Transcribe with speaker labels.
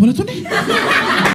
Speaker 1: বলে তো নেই।